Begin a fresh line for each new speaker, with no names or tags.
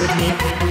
with me.